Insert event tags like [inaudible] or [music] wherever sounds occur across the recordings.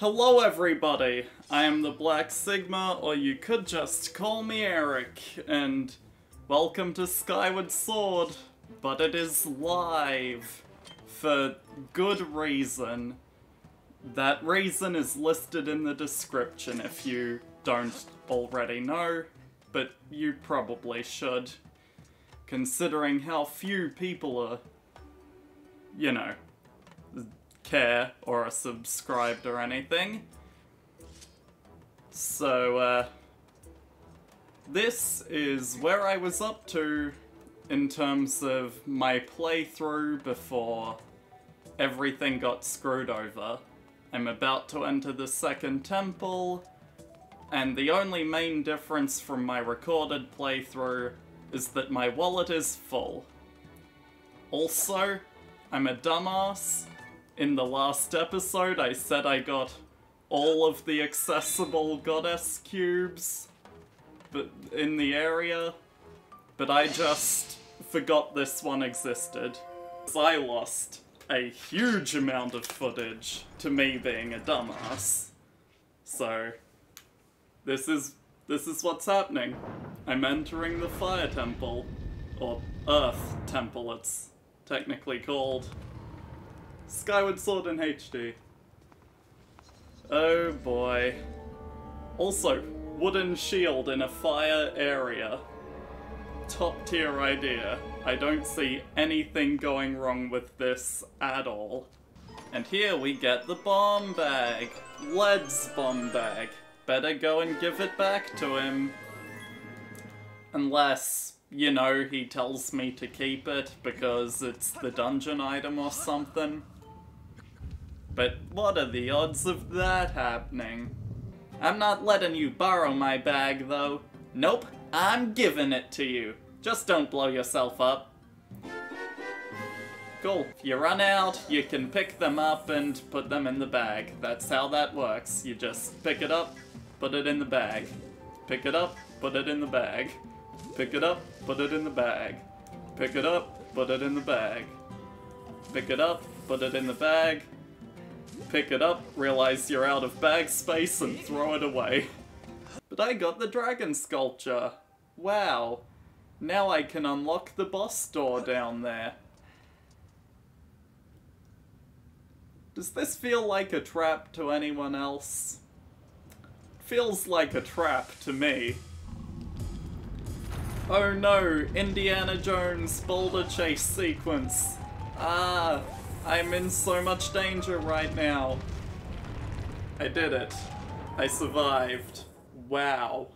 Hello everybody, I am the Black Sigma, or you could just call me Eric, and welcome to Skyward Sword, but it is live, for good reason. That reason is listed in the description if you don't already know, but you probably should, considering how few people are, you know, care or are subscribed or anything. So, uh, this is where I was up to in terms of my playthrough before everything got screwed over. I'm about to enter the second temple, and the only main difference from my recorded playthrough is that my wallet is full. Also, I'm a dumbass. In the last episode, I said I got all of the accessible goddess cubes but in the area, but I just forgot this one existed. Cause I lost a huge amount of footage to me being a dumbass. So, this is this is what's happening. I'm entering the Fire Temple, or Earth Temple it's technically called. Skyward Sword in HD. Oh boy. Also, wooden shield in a fire area. Top tier idea. I don't see anything going wrong with this at all. And here we get the bomb bag. Ledd's bomb bag. Better go and give it back to him. Unless, you know, he tells me to keep it because it's the dungeon item or something. But what are the odds of that happening? I'm not letting you borrow my bag, though. Nope, I'm giving it to you. Just don't blow yourself up. Cool. If you run out, you can pick them up and put them in the bag. That's how that works. You just pick it up, put it in the bag. Pick it up, put it in the bag. Pick it up, put it in the bag. Pick it up, put it in the bag. Pick it up, put it in the bag. Pick it up, realize you're out of bag space, and throw it away. But I got the dragon sculpture. Wow. Now I can unlock the boss door down there. Does this feel like a trap to anyone else? Feels like a trap to me. Oh no, Indiana Jones boulder chase sequence. Ah, I'm in so much danger right now. I did it. I survived. Wow.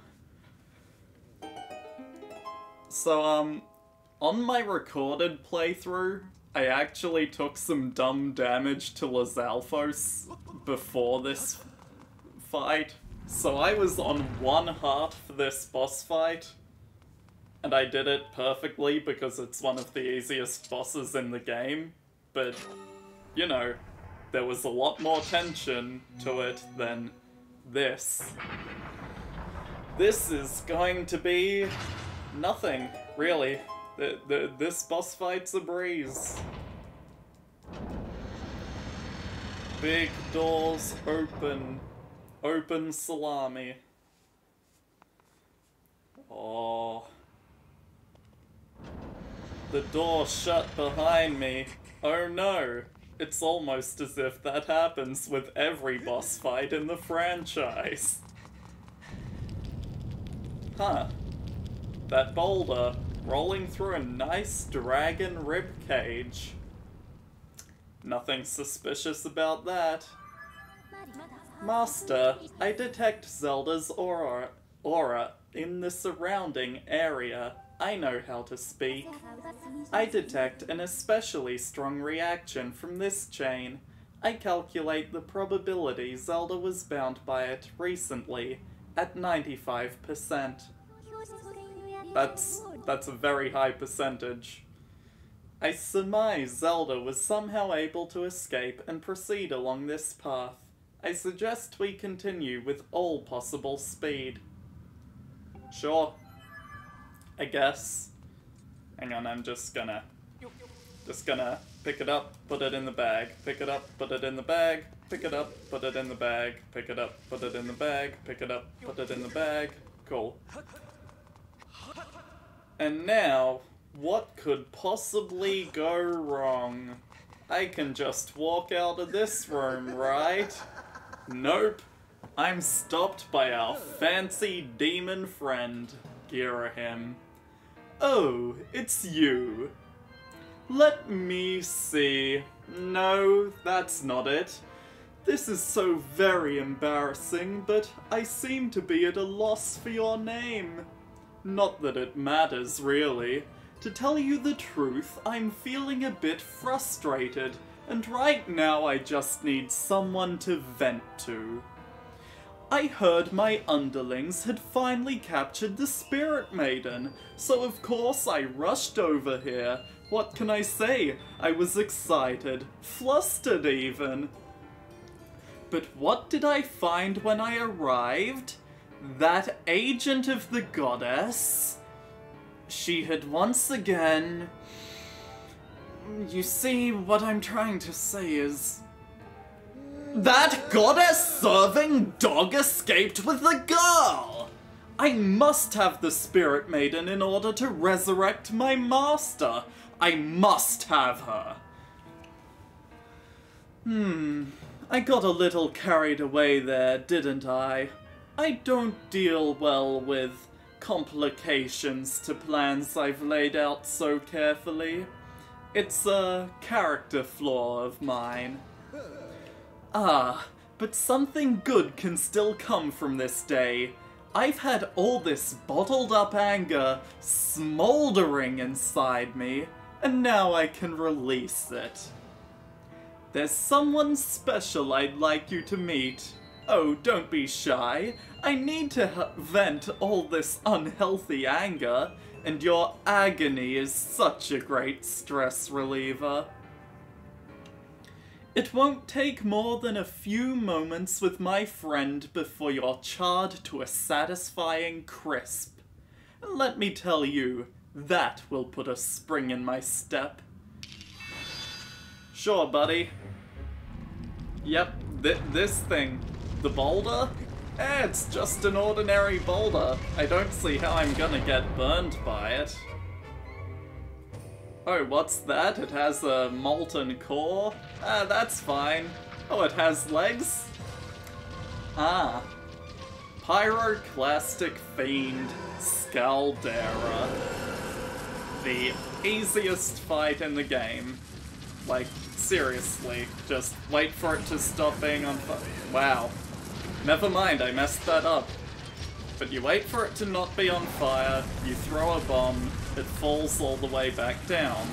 So, um, on my recorded playthrough, I actually took some dumb damage to Lizalfos before this fight. So I was on one heart for this boss fight, and I did it perfectly because it's one of the easiest bosses in the game, but, you know, there was a lot more tension to it than this. This is going to be nothing, really. The, the, this boss fight's a breeze. Big doors open. Open salami. Oh. The door shut behind me. Oh no. It's almost as if that happens with every boss fight in the franchise. Huh. That boulder rolling through a nice dragon rib cage. Nothing suspicious about that. Master, I detect Zelda's aura, aura in the surrounding area. I know how to speak. I detect an especially strong reaction from this chain. I calculate the probability Zelda was bound by it recently at 95%. That's that's a very high percentage. I surmise Zelda was somehow able to escape and proceed along this path. I suggest we continue with all possible speed. Sure. I guess. Hang on, I'm just gonna... Just gonna pick it up, put it in the bag. Pick it up, put it in the bag. pick it up, put it in the bag, pick it up, put it in the bag, pick it up, put it in the bag. Cool. And now, what could possibly go wrong? I can just walk out of this room, right? Nope. I'm stopped by our fancy demon friend, Girahim. Oh, it's you. Let me see. No, that's not it. This is so very embarrassing, but I seem to be at a loss for your name. Not that it matters, really. To tell you the truth, I'm feeling a bit frustrated, and right now I just need someone to vent to. I heard my underlings had finally captured the Spirit Maiden, so of course I rushed over here. What can I say? I was excited, flustered even. But what did I find when I arrived? That agent of the goddess? She had once again... You see, what I'm trying to say is... That goddess-serving dog escaped with the girl! I must have the Spirit Maiden in order to resurrect my master. I must have her. Hmm, I got a little carried away there, didn't I? I don't deal well with complications to plans I've laid out so carefully. It's a character flaw of mine. Ah, but something good can still come from this day. I've had all this bottled up anger smoldering inside me, and now I can release it. There's someone special I'd like you to meet. Oh, don't be shy. I need to vent all this unhealthy anger, and your agony is such a great stress reliever. It won't take more than a few moments with my friend before you're charred to a satisfying crisp. And let me tell you, that will put a spring in my step. Sure, buddy. Yep, th this thing. The boulder? Eh, it's just an ordinary boulder. I don't see how I'm gonna get burned by it. Oh, what's that? It has a molten core? Ah, that's fine. Oh, it has legs? Ah. Pyroclastic Fiend Scaldera. The easiest fight in the game. Like, seriously, just wait for it to stop being on fire. Wow. Never mind, I messed that up. But you wait for it to not be on fire, you throw a bomb, it falls all the way back down.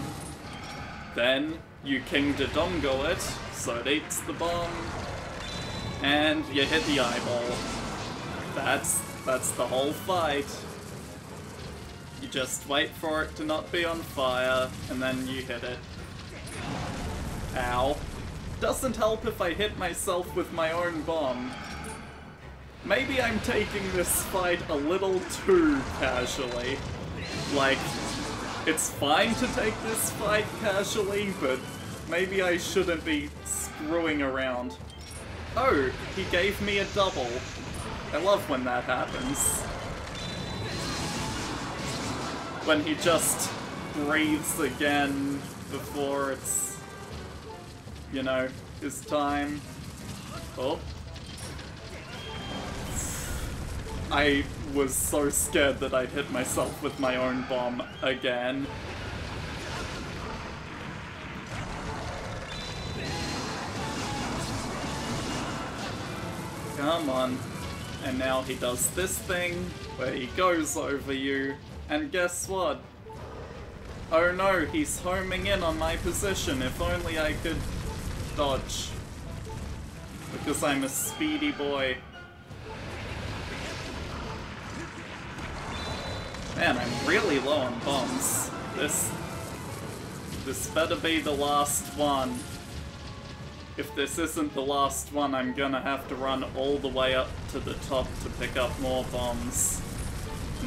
Then you King Dodongo it, so it eats the bomb, and you hit the eyeball. That's that's the whole fight. You just wait for it to not be on fire, and then you hit it. Ow. Doesn't help if I hit myself with my own bomb. Maybe I'm taking this fight a little too casually. Like, it's fine to take this fight casually, but maybe I shouldn't be screwing around. Oh, he gave me a double. I love when that happens. When he just breathes again before it's, you know, his time. Oh, I was so scared that I'd hit myself with my own bomb again. Come on. And now he does this thing, where he goes over you, and guess what? Oh no, he's homing in on my position, if only I could dodge. Because I'm a speedy boy. Man, I'm really low on bombs. This... This better be the last one. If this isn't the last one, I'm gonna have to run all the way up to the top to pick up more bombs.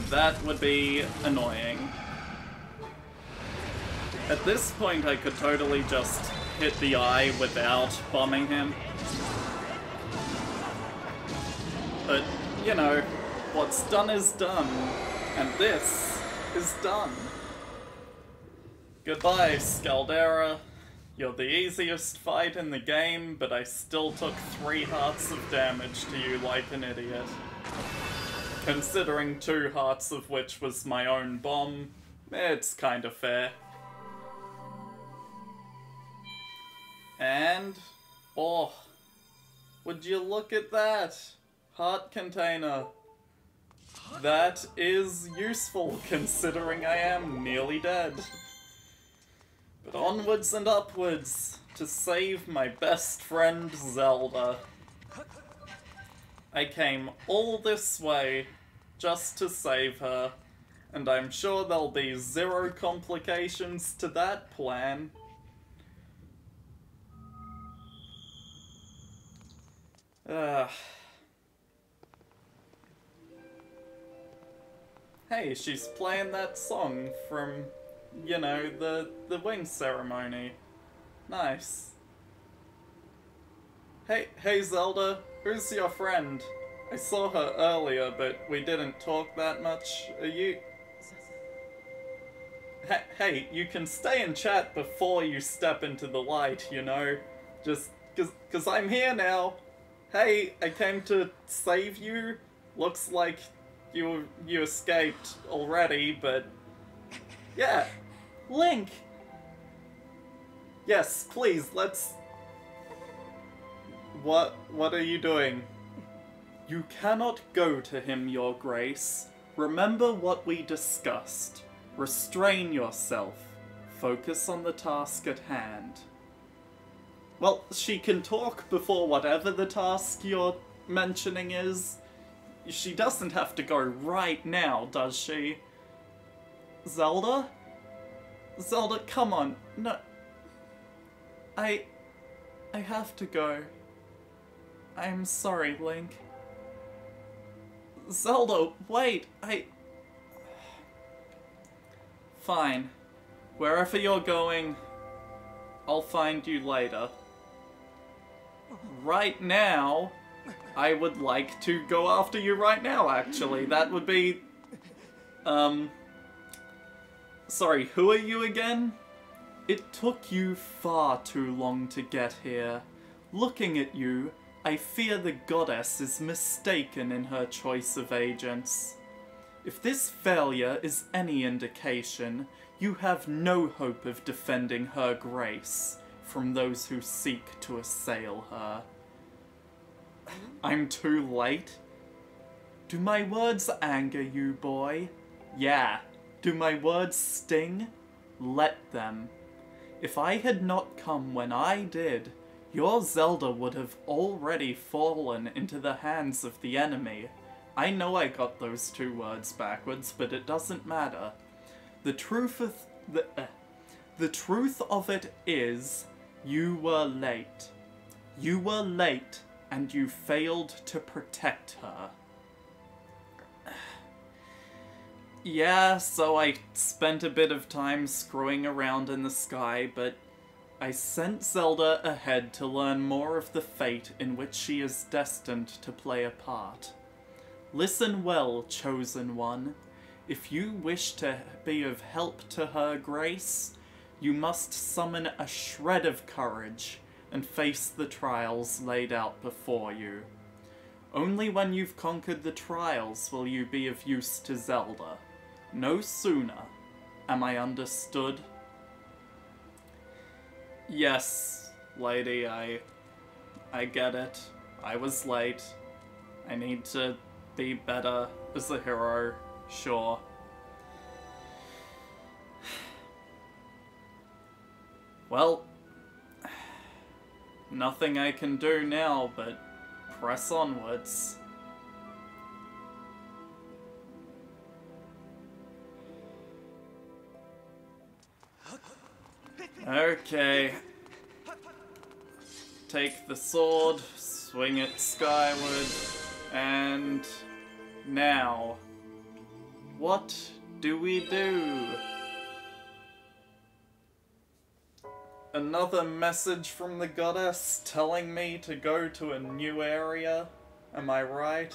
That would be annoying. At this point, I could totally just hit the eye without bombing him. But, you know, what's done is done, and this is done. Goodbye, Scaldera. You're the easiest fight in the game, but I still took three hearts of damage to you like an idiot. Considering two hearts of which was my own bomb, it's kinda fair. And... Oh, would you look at that? Heart container. That is useful, considering I am nearly dead. But onwards and upwards to save my best friend Zelda. I came all this way just to save her, and I'm sure there'll be zero complications to that plan. Ugh. Hey, she's playing that song from, you know, the, the wing ceremony. Nice. Hey, hey Zelda, who's your friend? I saw her earlier, but we didn't talk that much. Are you... Hey, hey, you can stay and chat before you step into the light, you know? Just, cause, cause I'm here now. Hey, I came to save you. Looks like you you escaped already, but yeah, Link. Yes, please. Let's. What what are you doing? You cannot go to him, Your Grace. Remember what we discussed. Restrain yourself. Focus on the task at hand. Well, she can talk before whatever the task you're mentioning is. She doesn't have to go right now, does she? Zelda? Zelda, come on. No. I... I have to go. I'm sorry, Link. Zelda, wait, I... Fine. Wherever you're going, I'll find you later. Right now, I would like to go after you right now, actually. That would be... Um... Sorry, who are you again? It took you far too long to get here. Looking at you, I fear the goddess is mistaken in her choice of agents. If this failure is any indication, you have no hope of defending her grace from those who seek to assail her. I'm too late? Do my words anger you, boy? Yeah. Do my words sting? Let them. If I had not come when I did, your Zelda would have already fallen into the hands of the enemy. I know I got those two words backwards, but it doesn't matter. The truth of the, uh, the truth of it is, you were late. You were late, and you failed to protect her. [sighs] yeah, so I spent a bit of time screwing around in the sky, but I sent Zelda ahead to learn more of the fate in which she is destined to play a part. Listen well, Chosen One. If you wish to be of help to her grace, you must summon a shred of courage and face the trials laid out before you. Only when you've conquered the trials will you be of use to Zelda. No sooner. Am I understood? Yes, lady, I... I get it. I was late. I need to be better as a hero, sure. [sighs] Well, nothing I can do now but press onwards. Okay. Take the sword, swing it skyward, and now, what do we do? Another message from the goddess telling me to go to a new area. Am I right?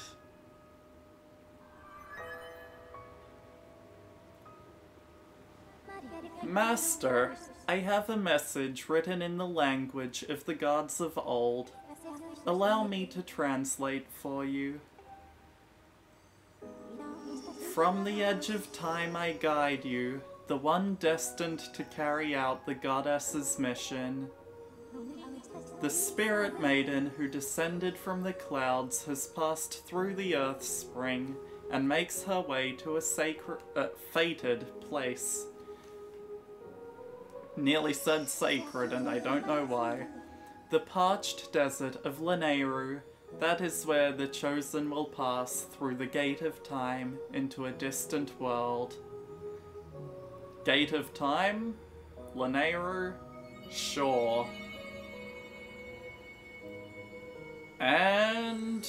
Master, I have a message written in the language of the gods of old. Allow me to translate for you. From the edge of time I guide you, the one destined to carry out the goddess's mission. The spirit maiden who descended from the clouds has passed through the earth spring and makes her way to a sacred, uh, fated place. Nearly said sacred, and I don't know why. The parched desert of Lanayru, that is where the chosen will pass through the gate of time into a distant world. Gate of time? Lanayru? Sure. And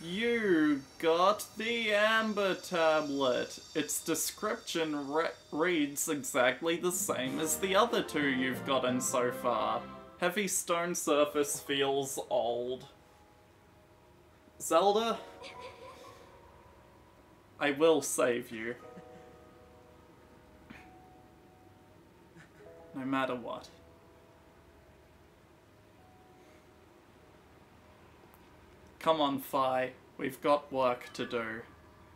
you got the Amber Tablet. Its description re reads exactly the same as the other two you've gotten so far. Heavy stone surface feels old. Zelda? I will save you. No matter what. Come on, Fi. We've got work to do.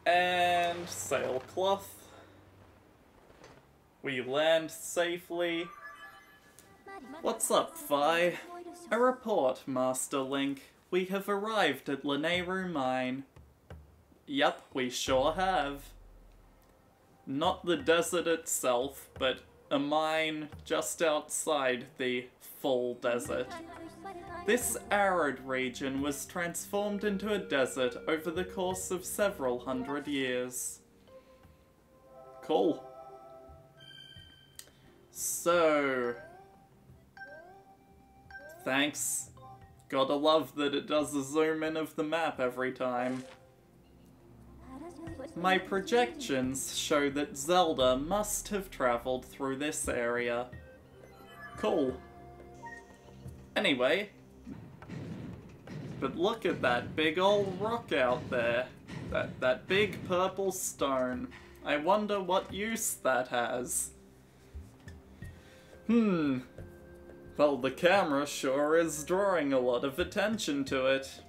And sailcloth. We land safely. What's up, Fi? A report, Master Link. We have arrived at Lanayru Mine. Yup, we sure have. Not the desert itself, but a mine just outside the full desert. This arid region was transformed into a desert over the course of several hundred years. Cool. So... Thanks. Gotta love that it does a zoom in of the map every time. My projections show that Zelda must have travelled through this area. Cool. Anyway, but look at that big old rock out there. That, that big purple stone. I wonder what use that has. Hmm. Well, the camera sure is drawing a lot of attention to it.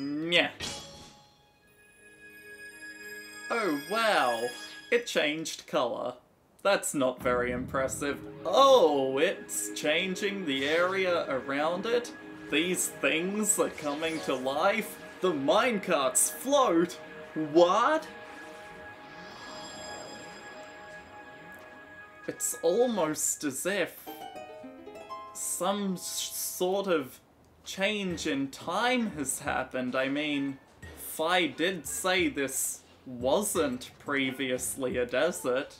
Yeah. Oh, wow. It changed color. That's not very impressive. Oh, it's changing the area around it? These things are coming to life? The minecarts float? What? It's almost as if some sort of change in time has happened. I mean, Fi did say this wasn't previously a desert.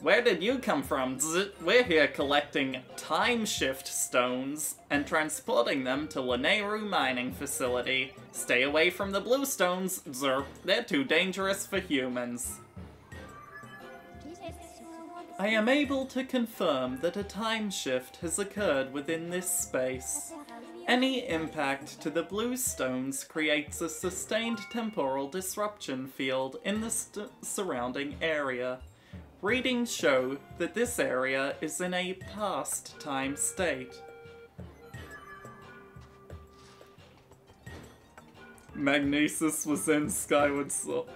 Where did you come from? We're here collecting time shift stones and transporting them to Lanayru mining facility. Stay away from the blue stones, Zerp. They're too dangerous for humans. I am able to confirm that a time shift has occurred within this space. Any impact to the blue stones creates a sustained temporal disruption field in the surrounding area. Readings show that this area is in a past time state. Magnesis was in Skyward Sword.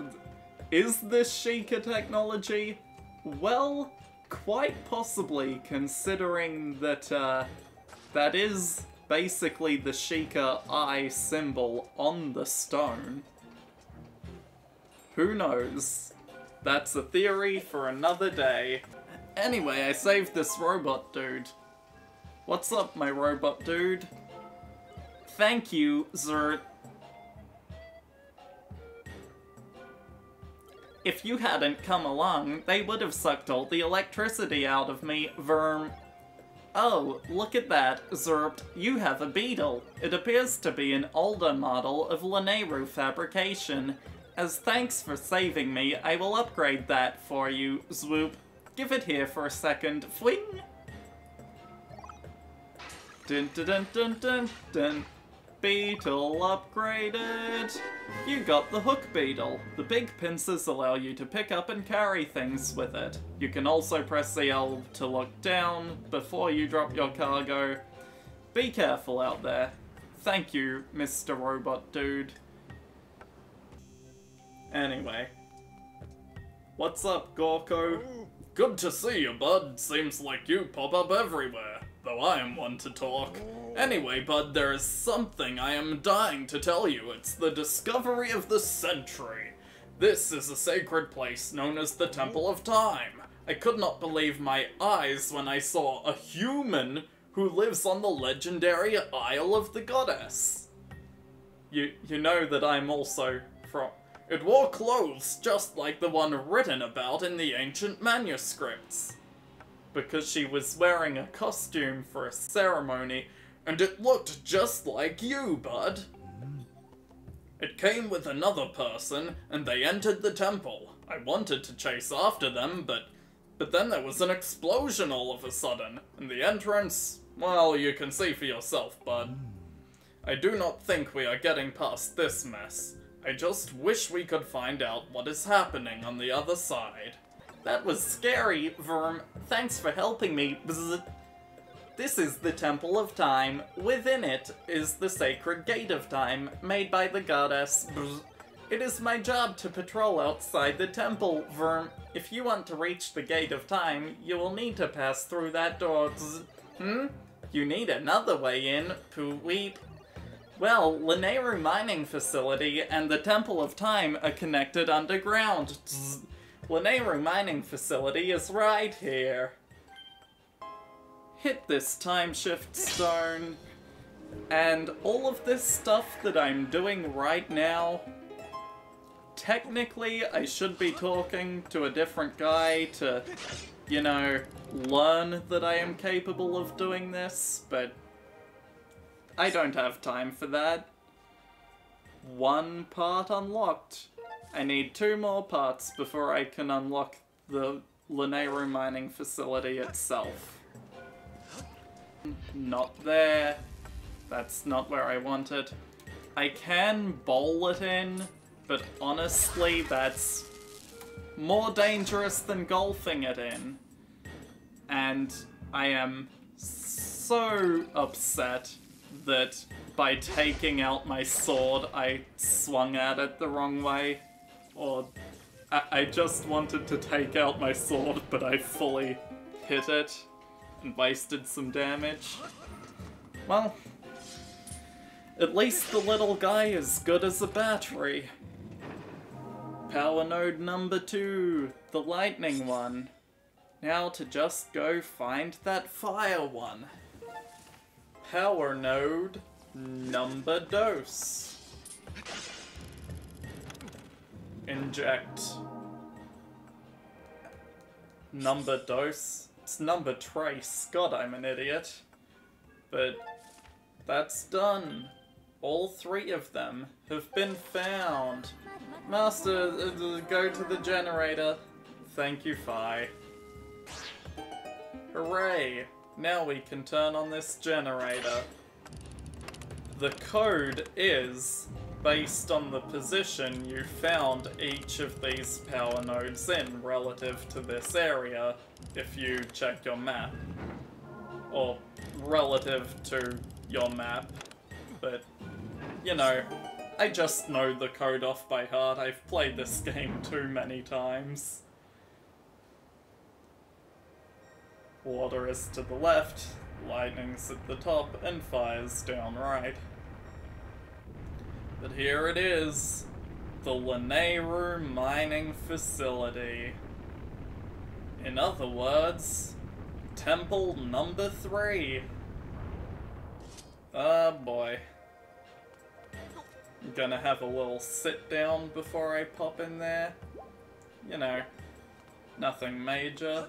Is this Sheikah technology? Well, quite possibly, considering that uh, that is basically the Sheikah eye symbol on the stone. Who knows? That's a theory for another day. Anyway, I saved this robot dude. What's up, my robot dude? Thank you, Zert. If you hadn't come along, they would have sucked all the electricity out of me, Verm. Oh, look at that, Zerpt. You have a beetle. It appears to be an older model of Lanayru fabrication. As thanks for saving me, I will upgrade that for you, Swoop. Give it here for a second. Fling! Dun dun dun dun dun dun. Beetle upgraded. You got the hook beetle. The big pincers allow you to pick up and carry things with it. You can also press the L to look down before you drop your cargo. Be careful out there. Thank you, Mr. Robot Dude. Anyway. What's up, Gorko? Good to see you, bud. Seems like you pop up everywhere, though I am one to talk. Anyway, bud, there is something I am dying to tell you. It's the discovery of the century. This is a sacred place known as the Temple of Time. I could not believe my eyes when I saw a human who lives on the legendary Isle of the Goddess. You you know that I'm also from it wore clothes just like the one written about in the ancient manuscripts. Because she was wearing a costume for a ceremony, and it looked just like you, bud. It came with another person, and they entered the temple. I wanted to chase after them, but but then there was an explosion all of a sudden, and the entrance, well, you can see for yourself, bud. I do not think we are getting past this mess. I just wish we could find out what is happening on the other side. That was scary, Verm. Thanks for helping me. Bzz. This is the Temple of Time. Within it is the Sacred Gate of Time, made by the goddess. Bzz. It is my job to patrol outside the temple, Verm. If you want to reach the Gate of Time, you will need to pass through that door. Bzz. Hmm? You need another way in, Poo Weep. Well, Lanayru Mining Facility and the Temple of Time are connected underground. Zzz. Lanayru Mining Facility is right here. Hit this time shift stone. And all of this stuff that I'm doing right now, technically I should be talking to a different guy to, you know, learn that I am capable of doing this, but I don't have time for that. One part unlocked. I need two more parts before I can unlock the Lanayru mining facility itself. Not there. That's not where I want it. I can bowl it in, but honestly, that's more dangerous than golfing it in. And I am so upset that by taking out my sword, I swung at it the wrong way. Or I, I just wanted to take out my sword, but I fully hit it and wasted some damage. Well, at least the little guy is good as a battery. Power node number two, the lightning one. Now to just go find that fire one. Power node number dose. Inject. Number dose. It's number trace. God, I'm an idiot. But that's done. All three of them have been found. Master, uh, go to the generator. Thank you, Fi. Hooray! Now we can turn on this generator. The code is based on the position you found each of these power nodes in relative to this area if you check your map. Or relative to your map. But, you know, I just know the code off by heart. I've played this game too many times. Water is to the left, lightning's at the top, and fire's down right. But here it is, the Lanayru Mining Facility. In other words, Temple number three. Oh boy. I'm gonna have a little sit down before I pop in there. You know, nothing major.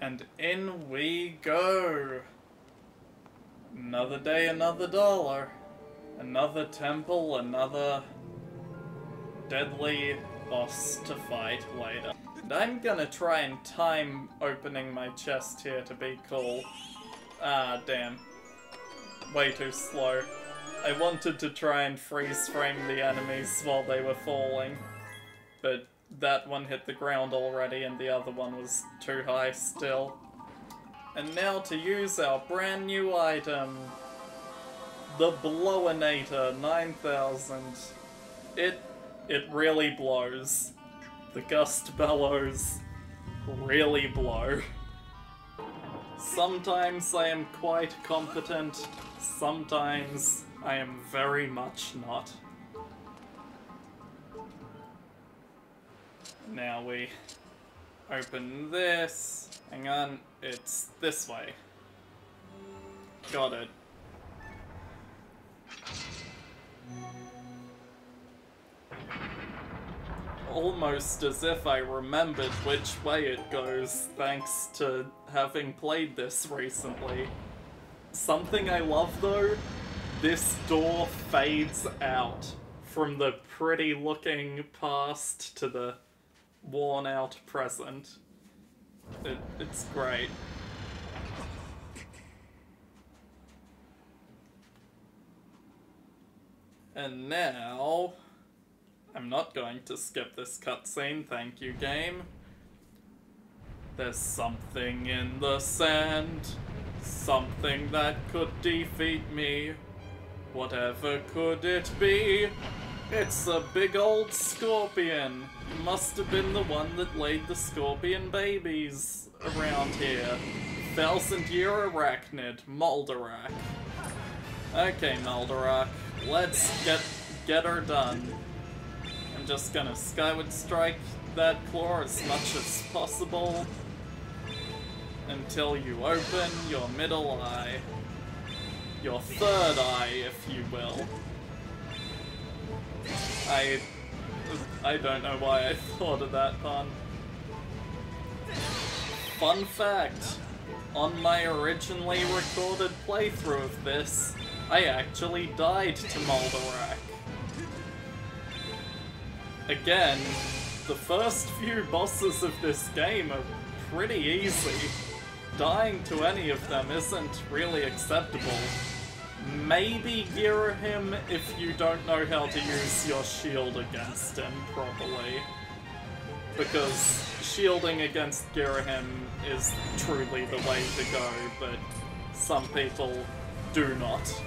And in we go. Another day, another dollar. Another temple, another deadly boss to fight later. I'm gonna try and time opening my chest here to be cool. Ah, damn. Way too slow. I wanted to try and freeze frame the enemies while they were falling, but that one hit the ground already and the other one was too high still. And now to use our brand new item, the Blowinator 9000. It, it really blows. The gust bellows really blow. Sometimes I am quite competent, sometimes I am very much not. Now we open this. Hang on, it's this way. Got it. Almost as if I remembered which way it goes, thanks to having played this recently. Something I love though, this door fades out from the pretty looking past to the worn out present. It, it's great. And now... I'm not going to skip this cutscene, thank you, game. There's something in the sand, something that could defeat me. Whatever could it be? It's a big old scorpion. Must have been the one that laid the scorpion babies around here. Thousand arachnid, Moldarach. Okay, Moldarach, let's get get her done I'm just gonna Skyward Strike that claw as much as possible until you open your middle eye. Your third eye, if you will. I... I don't know why I thought of that pun. Fun fact, on my originally recorded playthrough of this, I actually died to Moldarach again, the first few bosses of this game are pretty easy. Dying to any of them isn't really acceptable. Maybe Girahim if you don't know how to use your shield against him properly. Because shielding against Girahim is truly the way to go, but some people do not.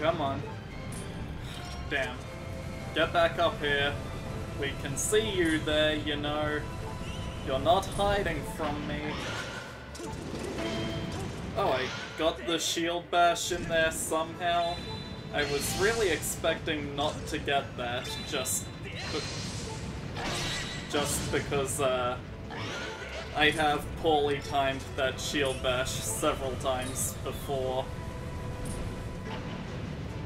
Come on. Damn. Get back up here. We can see you there, you know. You're not hiding from me. Oh, I got the shield bash in there somehow. I was really expecting not to get that, just... Just because, uh... I have poorly timed that shield bash several times before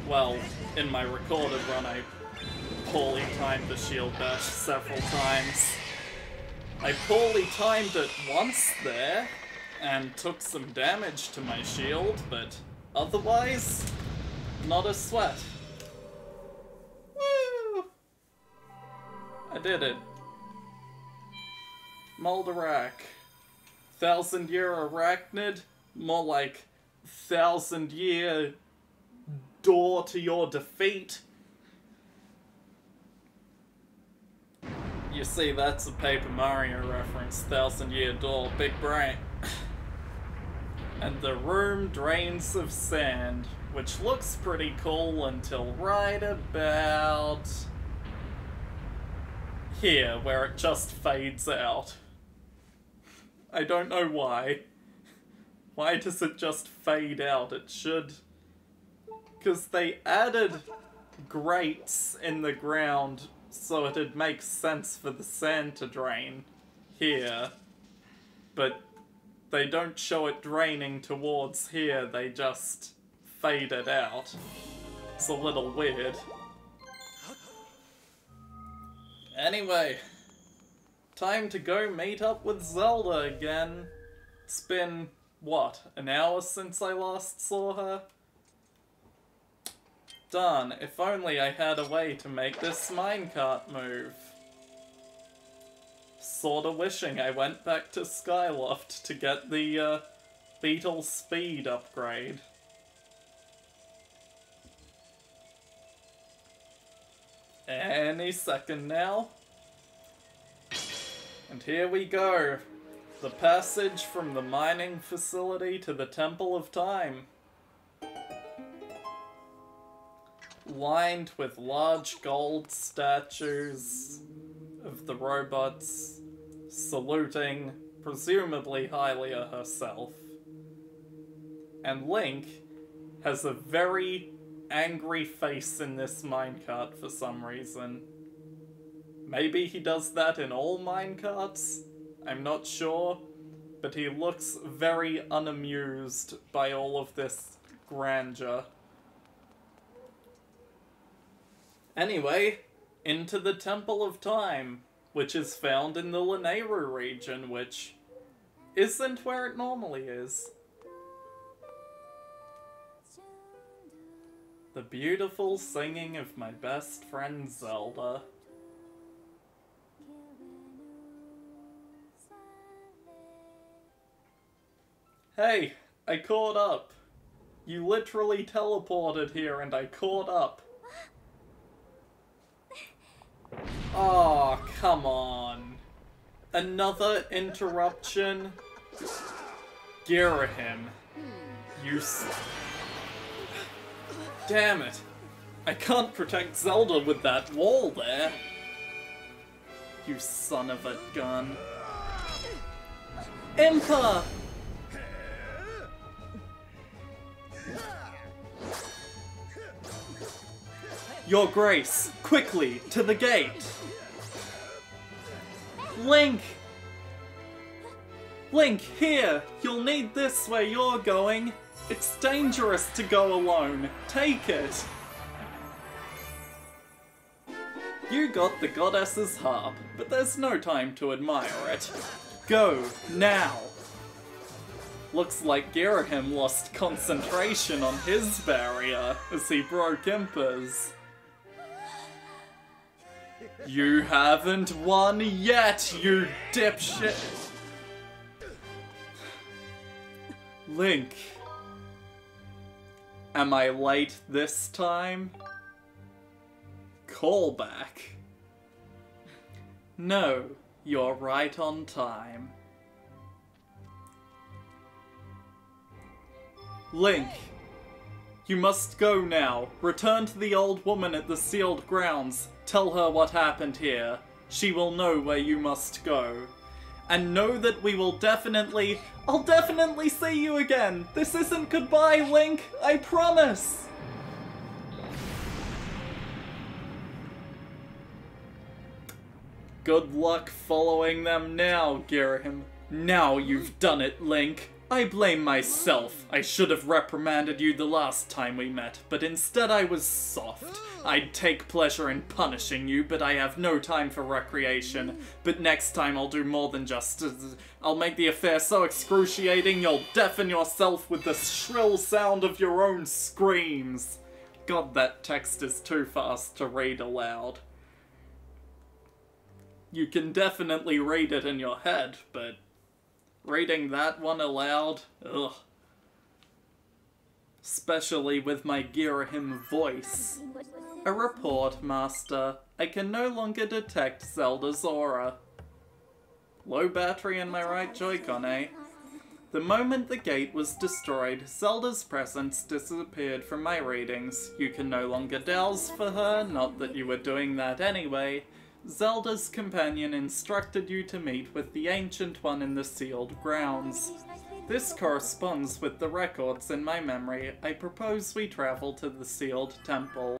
well, in my recorded run, I poorly timed the shield bash several times. I poorly timed it once there, and took some damage to my shield, but otherwise, not a sweat. Woo! I did it. Moldarach. Thousand year arachnid? More like thousand year door to your defeat. You see, that's a Paper Mario reference, Thousand Year Door, big brain. and the room drains of sand, which looks pretty cool until right about here, where it just fades out. I don't know why. Why does it just fade out? It should because they added grates in the ground so it'd make sense for the sand to drain here. But they don't show it draining towards here, they just fade it out. It's a little weird. Anyway, time to go meet up with Zelda again. It's been, what, an hour since I last saw her? Darn, if only I had a way to make this minecart move. Sorta wishing I went back to Skyloft to get the uh, Beetle speed upgrade. Any second now. And here we go. The passage from the mining facility to the Temple of Time. Lined with large gold statues of the robots saluting, presumably Hylia herself. And Link has a very angry face in this minecart for some reason. Maybe he does that in all minecarts? I'm not sure, but he looks very unamused by all of this grandeur. Anyway, into the Temple of Time, which is found in the Lanayru region, which isn't where it normally is. The beautiful singing of my best friend Zelda. Hey, I caught up. You literally teleported here and I caught up. Oh, come on. Another interruption? Girahim. You Damn it. I can't protect Zelda with that wall there. You son of a gun. Impa! Your Grace, quickly, to the gate! Link! Link, here! You'll need this where you're going! It's dangerous to go alone! Take it! You got the goddess's harp, but there's no time to admire it. Go, now! Looks like Girahim lost concentration on his barrier as he broke Impa's. You haven't won yet, you dipshit! Link. Am I late this time? Callback. No, you're right on time. Link. You must go now. Return to the old woman at the sealed grounds. Tell her what happened here. She will know where you must go. And know that we will definitely... I'll definitely see you again! This isn't goodbye, Link! I promise! Good luck following them now, Girahim. Now you've done it, Link. I blame myself. I should have reprimanded you the last time we met, but instead I was soft. I'd take pleasure in punishing you, but I have no time for recreation. But next time I'll do more than just... I'll make the affair so excruciating you'll deafen yourself with the shrill sound of your own screams. God, that text is too fast to read aloud. You can definitely read it in your head, but reading that one aloud, ugh. Especially with my Girahim voice. A report, Master. I can no longer detect Zelda's aura. Low battery in my right Joy-Con, eh? The moment the gate was destroyed, Zelda's presence disappeared from my readings. You can no longer dowse for her, not that you were doing that anyway. Zelda's companion instructed you to meet with the Ancient One in the sealed grounds. This corresponds with the records in my memory. I propose we travel to the sealed temple.